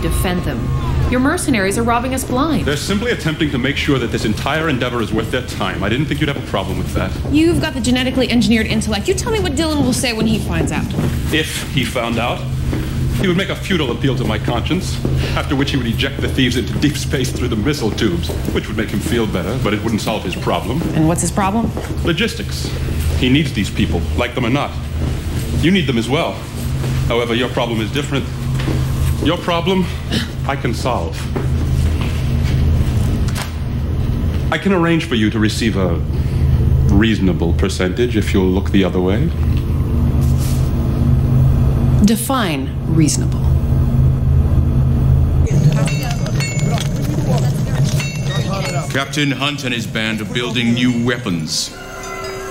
defend them. Your mercenaries are robbing us blind. They're simply attempting to make sure that this entire endeavor is worth their time. I didn't think you'd have a problem with that. You've got the genetically engineered intellect. You tell me what Dylan will say when he finds out. If he found out, he would make a futile appeal to my conscience, after which he would eject the thieves into deep space through the missile tubes, which would make him feel better, but it wouldn't solve his problem. And what's his problem? Logistics. He needs these people, like them or not. You need them as well. However, your problem is different. Your problem, I can solve. I can arrange for you to receive a reasonable percentage if you'll look the other way. Define reasonable. Captain Hunt and his band are building new weapons.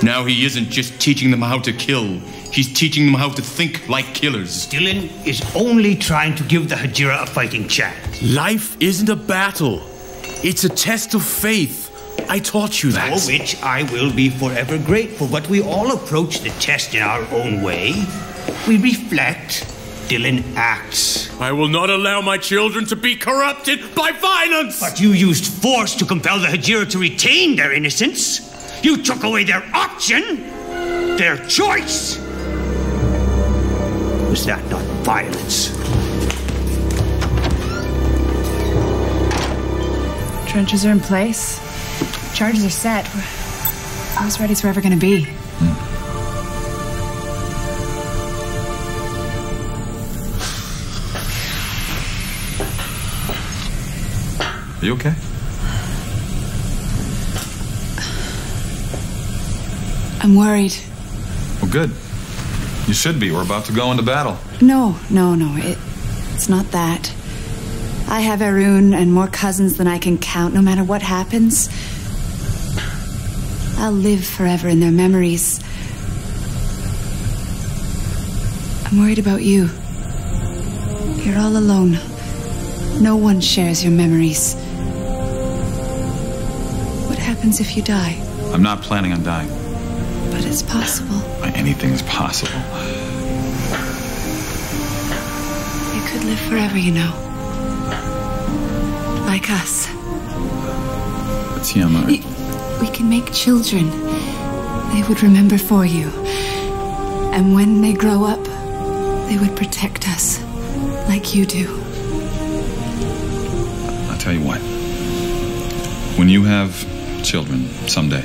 Now he isn't just teaching them how to kill, he's teaching them how to think like killers. Dylan is only trying to give the Hajira a fighting chance. Life isn't a battle, it's a test of faith. I taught you that. For which I will be forever grateful, but we all approach the test in our own way. We reflect, Dylan acts. I will not allow my children to be corrupted by violence! But you used force to compel the Hajira to retain their innocence. You took away their option, their choice. Was that not violence? Trenches are in place. Charges are set. We're as ready as we're ever gonna be. Hmm. Are you okay? I'm worried. Well, good. You should be. We're about to go into battle. No, no, no. It, it's not that. I have Arun and more cousins than I can count, no matter what happens. I'll live forever in their memories. I'm worried about you. You're all alone. No one shares your memories. What happens if you die? I'm not planning on dying. But it's possible. Anything is possible. You could live forever, you know. Like us. But Tiama, We can make children. They would remember for you. And when they grow up, they would protect us. Like you do. I'll tell you what. When you have children someday,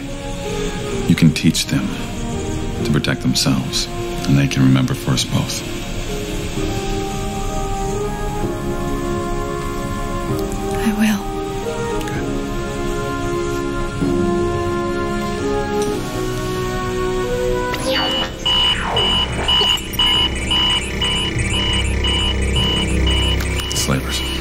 you can teach them to protect themselves, and they can remember for us both. I will. Slavers.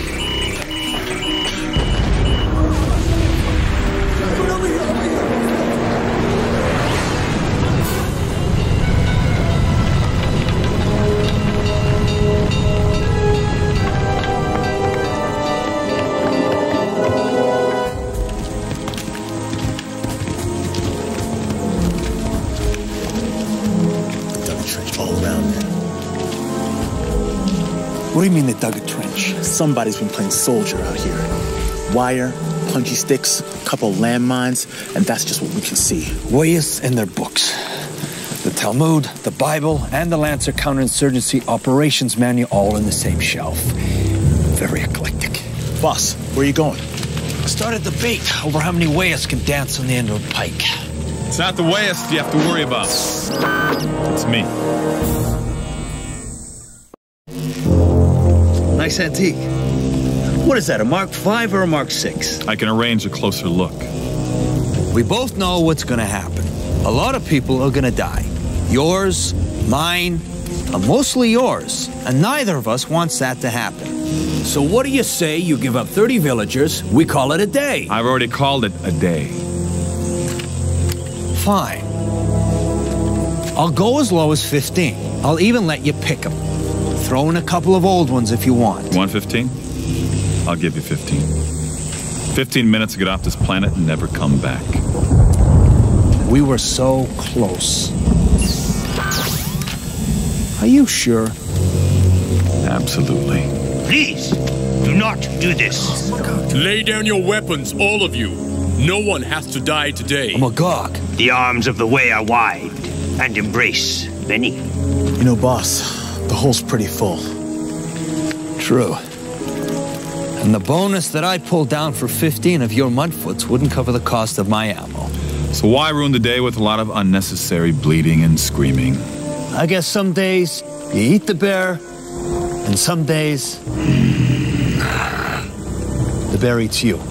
What do you mean they dug a trench? Somebody's been playing soldier out here. Wire, punji sticks, a couple landmines, and that's just what we can see. Wayists and their books. The Talmud, the Bible, and the Lancer Counterinsurgency Operations Manual all in the same shelf. Very eclectic. Boss, where are you going? Start a debate over how many Wayists can dance on the end of a pike. It's not the Wayist you have to worry about. It's me. Antique. What is that, a Mark V or a Mark VI? I can arrange a closer look. We both know what's gonna happen. A lot of people are gonna die. Yours, mine, and mostly yours. And neither of us wants that to happen. So what do you say you give up 30 villagers, we call it a day? I've already called it a day. Fine. I'll go as low as 15. I'll even let you pick them. Throw in a couple of old ones if you want. You want 15? I'll give you 15. 15 minutes to get off this planet and never come back. We were so close. Are you sure? Absolutely. Please, do not do this. Lay down your weapons, all of you. No one has to die today. Magog. The arms of the way are wide and embrace many. You know, boss, the hole's pretty full. True. And the bonus that I pulled down for 15 of your mudfoots wouldn't cover the cost of my ammo. So why ruin the day with a lot of unnecessary bleeding and screaming? I guess some days you eat the bear, and some days the bear eats you.